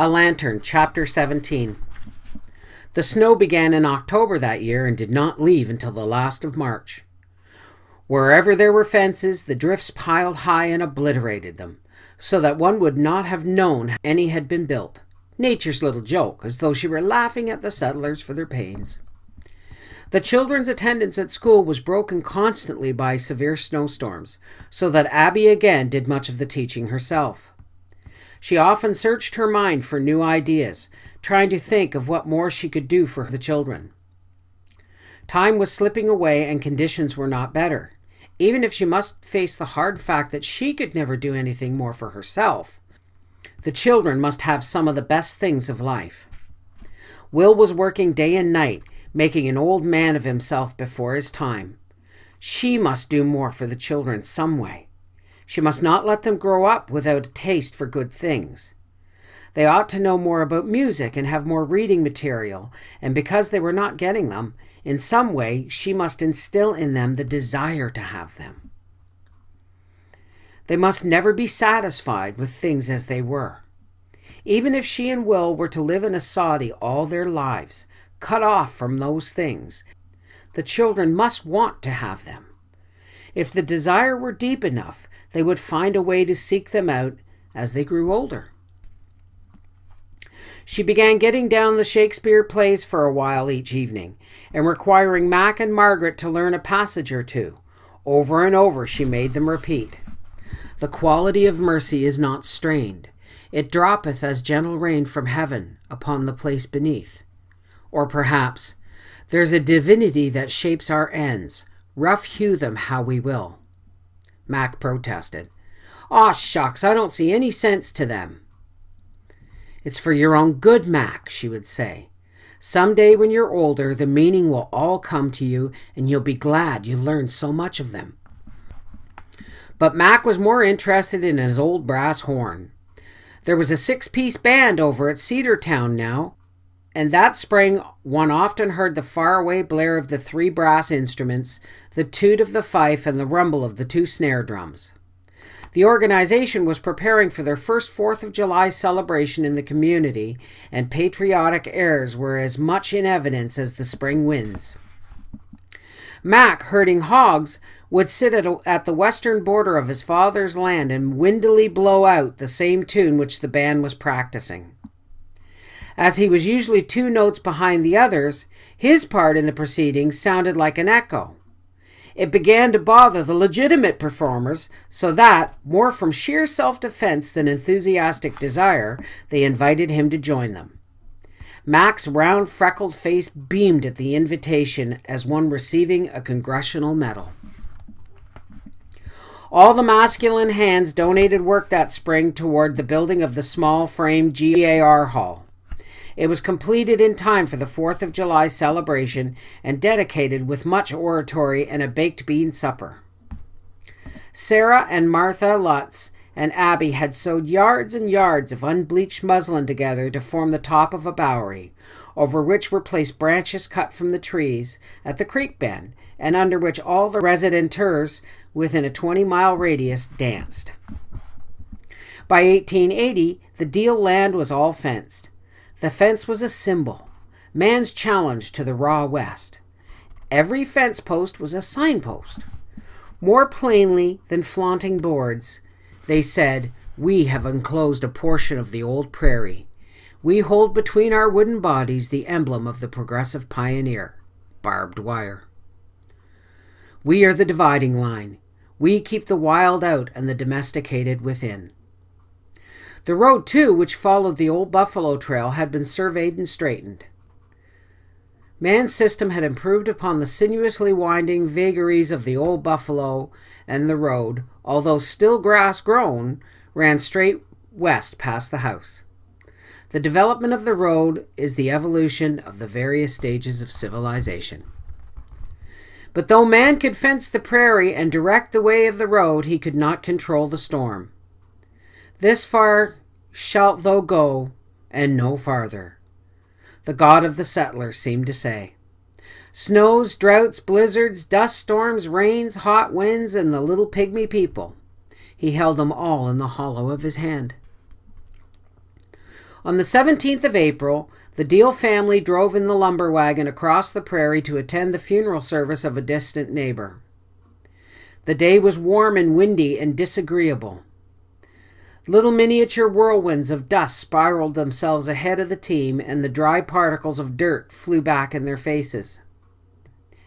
A Lantern, Chapter 17. The snow began in October that year and did not leave until the last of March. Wherever there were fences, the drifts piled high and obliterated them, so that one would not have known any had been built. Nature's little joke, as though she were laughing at the settlers for their pains. The children's attendance at school was broken constantly by severe snowstorms, so that Abby again did much of the teaching herself. She often searched her mind for new ideas, trying to think of what more she could do for the children. Time was slipping away and conditions were not better. Even if she must face the hard fact that she could never do anything more for herself, the children must have some of the best things of life. Will was working day and night, making an old man of himself before his time. She must do more for the children some way. She must not let them grow up without a taste for good things. They ought to know more about music and have more reading material, and because they were not getting them, in some way she must instill in them the desire to have them. They must never be satisfied with things as they were. Even if she and Will were to live in a soddy all their lives, cut off from those things, the children must want to have them. If the desire were deep enough, they would find a way to seek them out as they grew older. She began getting down the Shakespeare plays for a while each evening, and requiring Mac and Margaret to learn a passage or two. Over and over she made them repeat. The quality of mercy is not strained. It droppeth as gentle rain from heaven upon the place beneath. Or perhaps, there's a divinity that shapes our ends, rough hew them how we will. Mac protested. Aw, shucks, I don't see any sense to them. It's for your own good, Mac, she would say. Some day when you're older, the meaning will all come to you, and you'll be glad you learned so much of them. But Mac was more interested in his old brass horn. There was a six piece band over at Cedartown now, and that spring one often heard the faraway blare of the three brass instruments, the toot of the fife, and the rumble of the two snare drums. The organization was preparing for their first Fourth of July celebration in the community, and patriotic airs were as much in evidence as the spring winds. Mac, herding hogs, would sit at, a, at the western border of his father's land and windily blow out the same tune which the band was practicing. As he was usually two notes behind the others, his part in the proceedings sounded like an echo. It began to bother the legitimate performers, so that, more from sheer self defense than enthusiastic desire, they invited him to join them. Mac's round, freckled face beamed at the invitation as one receiving a congressional medal. All the masculine hands donated work that spring toward the building of the small frame GAR hall. It was completed in time for the 4th of July celebration and dedicated with much oratory and a baked bean supper. Sarah and Martha Lutz and Abby had sewed yards and yards of unbleached muslin together to form the top of a bowery, over which were placed branches cut from the trees at the creek bend, and under which all the residenters within a 20 mile radius danced. By 1880, the deal land was all fenced. The fence was a symbol, man's challenge to the raw West. Every fence post was a signpost. More plainly than flaunting boards, they said, We have enclosed a portion of the old prairie. We hold between our wooden bodies the emblem of the progressive pioneer barbed wire. We are the dividing line. We keep the wild out and the domesticated within. The road, too, which followed the old Buffalo Trail, had been surveyed and straightened. Man's system had improved upon the sinuously winding vagaries of the old buffalo, and the road, although still grass grown, ran straight west past the house. The development of the road is the evolution of the various stages of civilization. But though man could fence the prairie and direct the way of the road, he could not control the storm. This far shalt thou go, and no farther. The God of the settler seemed to say. Snows, droughts, blizzards, dust storms, rains, hot winds, and the little pygmy people. He held them all in the hollow of his hand. On the 17th of April, the Deal family drove in the lumber wagon across the prairie to attend the funeral service of a distant neighbor. The day was warm and windy and disagreeable. Little miniature whirlwinds of dust spiraled themselves ahead of the team, and the dry particles of dirt flew back in their faces.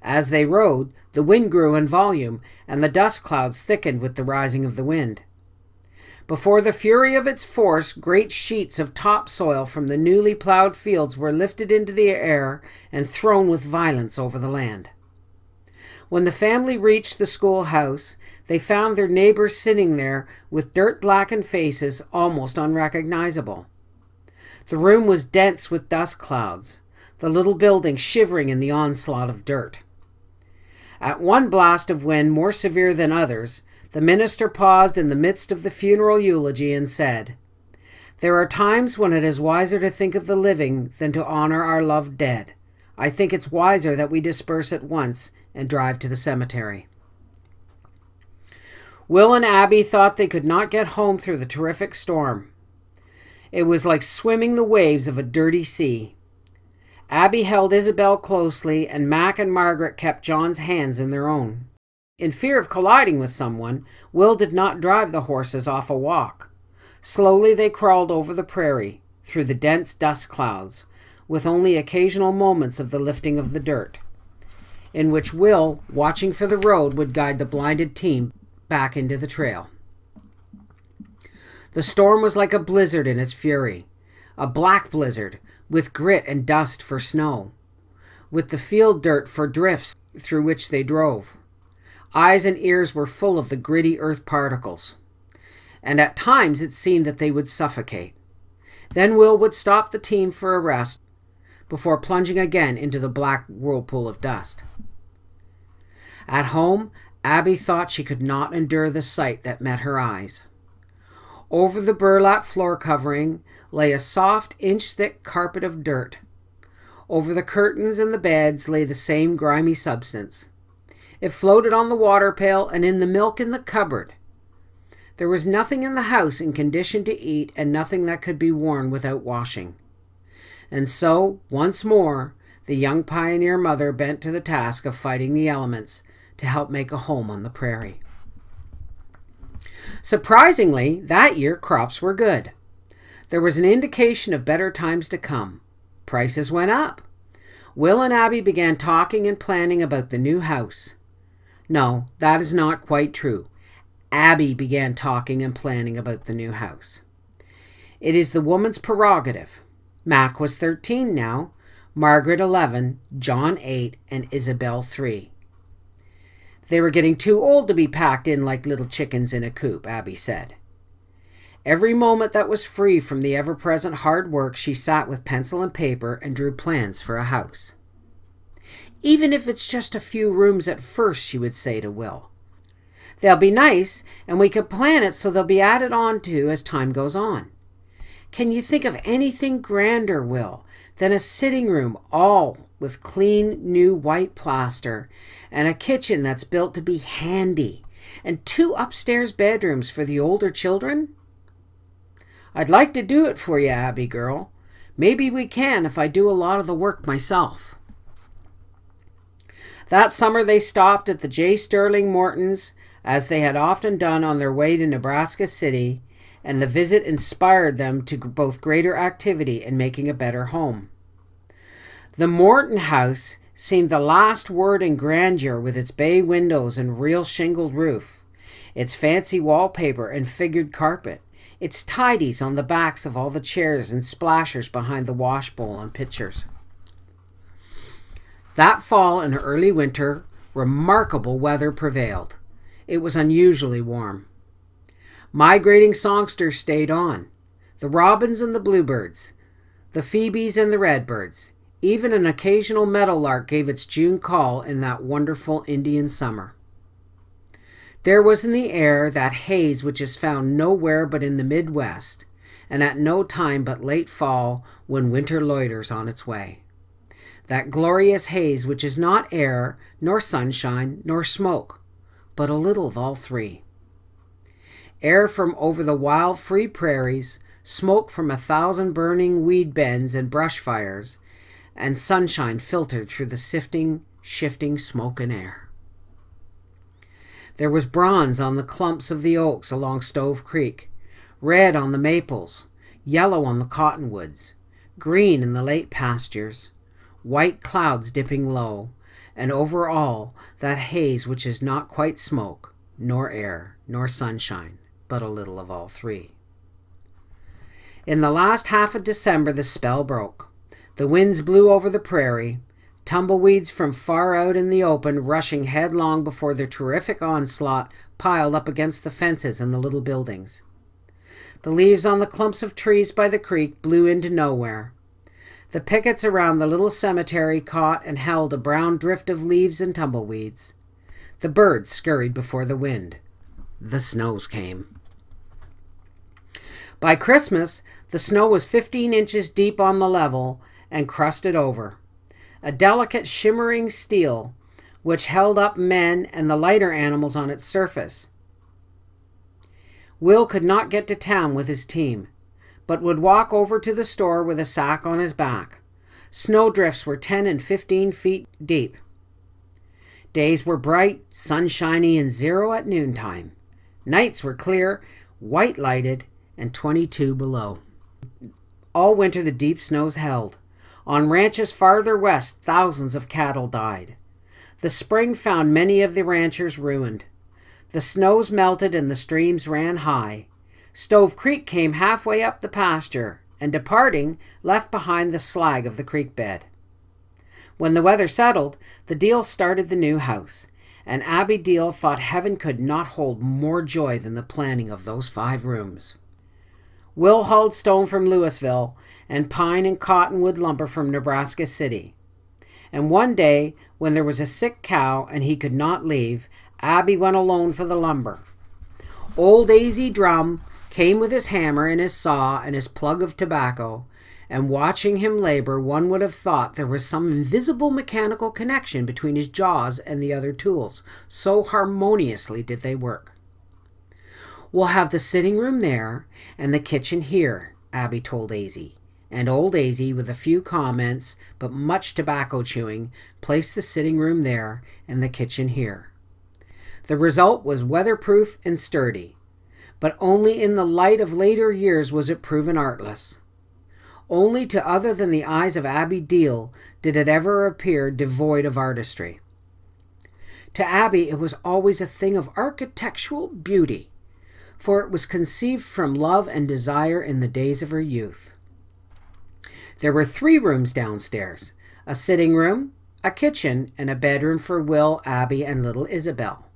As they rode, the wind grew in volume, and the dust clouds thickened with the rising of the wind. Before the fury of its force, great sheets of topsoil from the newly plowed fields were lifted into the air and thrown with violence over the land. When the family reached the schoolhouse, they found their neighbors sitting there with dirt blackened faces almost unrecognizable. The room was dense with dust clouds, the little building shivering in the onslaught of dirt. At one blast of wind more severe than others, the minister paused in the midst of the funeral eulogy and said, There are times when it is wiser to think of the living than to honor our loved dead. I think it's wiser that we disperse at once and drive to the cemetery. Will and Abby thought they could not get home through the terrific storm. It was like swimming the waves of a dirty sea. Abby held Isabel closely, and Mac and Margaret kept John's hands in their own. In fear of colliding with someone, Will did not drive the horses off a walk. Slowly they crawled over the prairie, through the dense dust clouds, with only occasional moments of the lifting of the dirt, in which Will, watching for the road, would guide the blinded team back into the trail. The storm was like a blizzard in its fury, a black blizzard with grit and dust for snow, with the field dirt for drifts through which they drove. Eyes and ears were full of the gritty earth particles, and at times it seemed that they would suffocate. Then Will would stop the team for a rest before plunging again into the black whirlpool of dust. At home, Abby thought she could not endure the sight that met her eyes. Over the burlap floor covering lay a soft, inch thick carpet of dirt. Over the curtains and the beds lay the same grimy substance. It floated on the water pail and in the milk in the cupboard. There was nothing in the house in condition to eat and nothing that could be worn without washing. And so, once more, the young pioneer mother bent to the task of fighting the elements to help make a home on the prairie. Surprisingly, that year crops were good. There was an indication of better times to come. Prices went up. Will and Abby began talking and planning about the new house. No, that is not quite true. Abby began talking and planning about the new house. It is the woman's prerogative. Mac was 13 now, Margaret 11, John 8, and Isabel 3. They were getting too old to be packed in like little chickens in a coop, Abby said. Every moment that was free from the ever present hard work, she sat with pencil and paper and drew plans for a house. Even if it's just a few rooms at first, she would say to Will. They'll be nice, and we could plan it so they'll be added on to as time goes on. Can you think of anything grander, Will, than a sitting room all with clean new white plaster, and a kitchen that's built to be handy, and two upstairs bedrooms for the older children? I'd like to do it for you, Abby girl. Maybe we can if I do a lot of the work myself. That summer they stopped at the J. Sterling Mortons, as they had often done on their way to Nebraska City, and the visit inspired them to both greater activity and making a better home. The Morton house seemed the last word in grandeur with its bay windows and real shingled roof, its fancy wallpaper and figured carpet, its tidies on the backs of all the chairs and splashers behind the washbowl and pitchers. That fall and early winter, remarkable weather prevailed. It was unusually warm. Migrating songsters stayed on the robins and the bluebirds, the phoebes and the redbirds, even an occasional meadowlark gave its June call in that wonderful Indian summer. There was in the air that haze which is found nowhere but in the Midwest, and at no time but late fall when winter loiters on its way. That glorious haze which is not air, nor sunshine, nor smoke, but a little of all three. Air from over the wild, free prairies, smoke from a thousand burning weed bends and brush fires, and sunshine filtered through the sifting, shifting smoke and air. There was bronze on the clumps of the oaks along Stove Creek, red on the maples, yellow on the cottonwoods, green in the late pastures, white clouds dipping low, and over all that haze which is not quite smoke, nor air, nor sunshine, but a little of all three. In the last half of December, the spell broke. The winds blew over the prairie, tumbleweeds from far out in the open rushing headlong before the terrific onslaught piled up against the fences and the little buildings. The leaves on the clumps of trees by the creek blew into nowhere. The pickets around the little cemetery caught and held a brown drift of leaves and tumbleweeds. The birds scurried before the wind. The snows came. By Christmas, the snow was 15 inches deep on the level and crusted over. A delicate shimmering steel, which held up men and the lighter animals on its surface. Will could not get to town with his team, but would walk over to the store with a sack on his back. Snowdrifts were 10 and 15 feet deep. Days were bright, sunshiny, and zero at noontime. Nights were clear, white lighted, and 22 below. All winter the deep snows held. On ranches farther west, thousands of cattle died. The spring found many of the ranchers ruined. The snows melted and the streams ran high. Stove Creek came halfway up the pasture, and departing, left behind the slag of the creek bed. When the weather settled, the Deal started the new house, and Abby Deal thought heaven could not hold more joy than the planning of those five rooms. Will hauled stone from Louisville and pine and cottonwood lumber from Nebraska City. And one day, when there was a sick cow and he could not leave, Abby went alone for the lumber. Old Azy Drum came with his hammer and his saw and his plug of tobacco, and watching him labor, one would have thought there was some invisible mechanical connection between his jaws and the other tools, so harmoniously did they work. We'll have the sitting room there and the kitchen here, Abby told Azy. And old Azy, with a few comments but much tobacco chewing, placed the sitting room there and the kitchen here. The result was weatherproof and sturdy, but only in the light of later years was it proven artless. Only to other than the eyes of Abby Deal did it ever appear devoid of artistry. To Abby, it was always a thing of architectural beauty, for it was conceived from love and desire in the days of her youth. There were three rooms downstairs a sitting room, a kitchen, and a bedroom for Will, Abby, and little Isabel.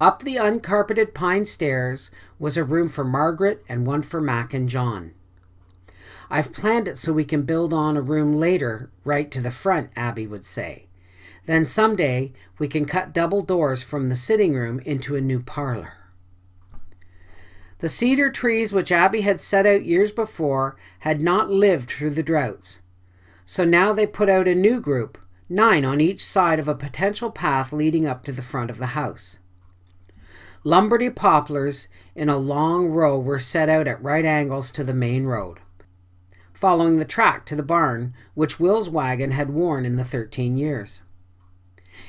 Up the uncarpeted pine stairs was a room for Margaret and one for Mac and John. I've planned it so we can build on a room later, right to the front, Abby would say. Then someday we can cut double doors from the sitting room into a new parlor. The cedar trees which Abby had set out years before had not lived through the droughts. So now they put out a new group, nine on each side of a potential path leading up to the front of the house. Lombardy poplars in a long row were set out at right angles to the main road, following the track to the barn which Will's wagon had worn in the 13 years.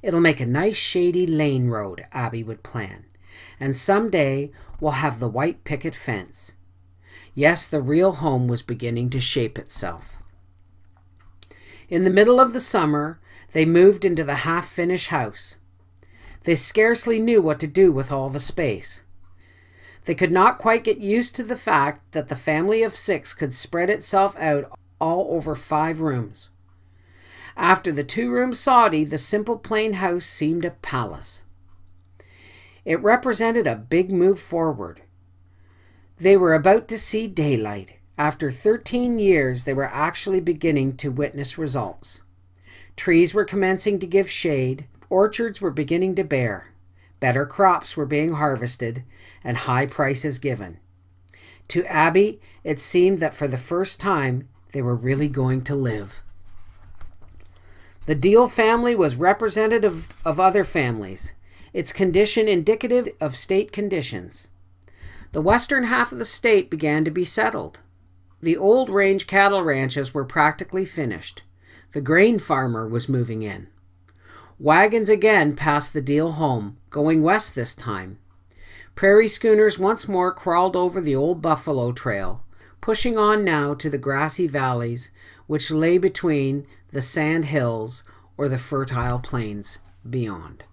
It'll make a nice shady lane road, Abby would plan, and some day we'll have the white picket fence. Yes, the real home was beginning to shape itself. In the middle of the summer, they moved into the half finished house. They scarcely knew what to do with all the space. They could not quite get used to the fact that the family of six could spread itself out all over five rooms. After the two room soddy, the simple plain house seemed a palace. It represented a big move forward. They were about to see daylight. After 13 years, they were actually beginning to witness results. Trees were commencing to give shade, orchards were beginning to bear, better crops were being harvested, and high prices given. To Abby, it seemed that for the first time they were really going to live. The Deal family was representative of other families, its condition indicative of state conditions. The western half of the state began to be settled. The old range cattle ranches were practically finished. The grain farmer was moving in. Wagons again passed the deal home, going west this time. Prairie schooners once more crawled over the old buffalo trail, pushing on now to the grassy valleys which lay between the sand hills or the fertile plains beyond.